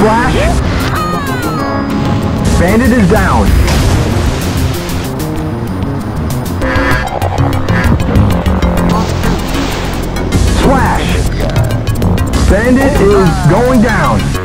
Flash. Bandit is down. Slash. Bandit is going down.